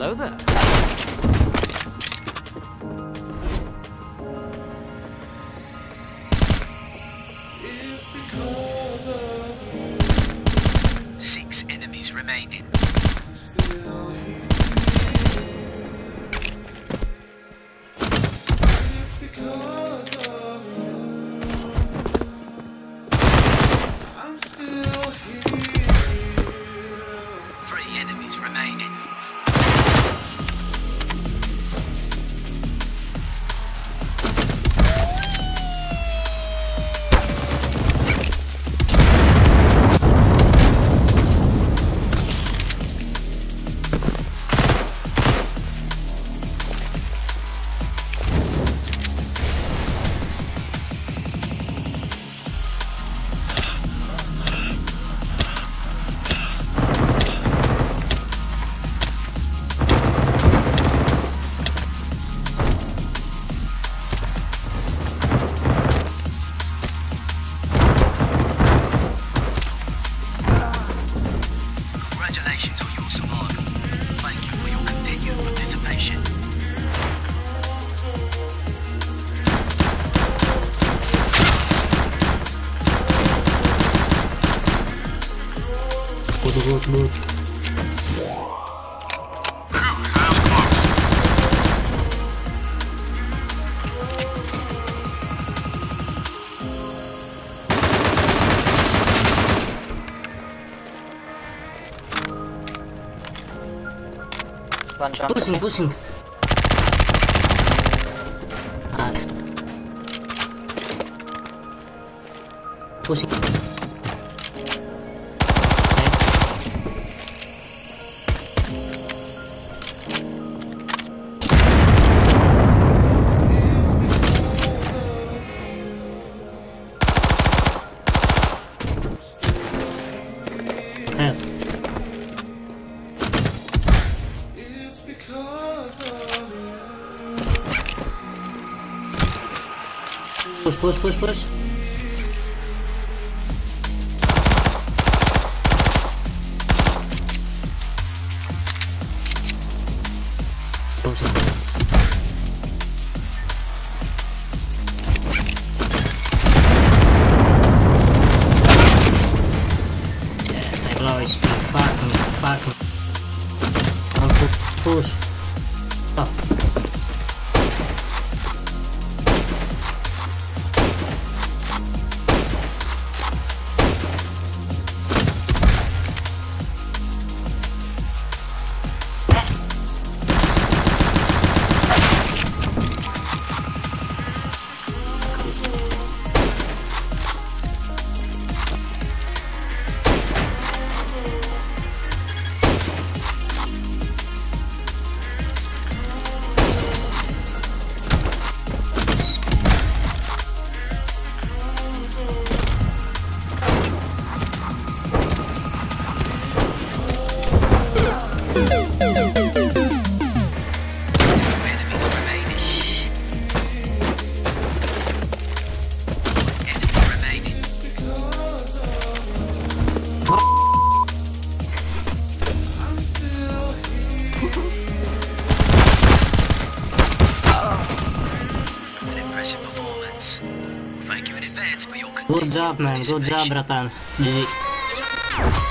Hello there. Six enemies remaining. Three Congratulations on your survival. Thank you for your continued participation. One jump. Pushing, pushing. Nice. Pushing. Push, push, push, push. Pushing. Yeah, they blow HP. Fuck me, fuck me. I'll push, Good job, man. Good job, bratan. GG.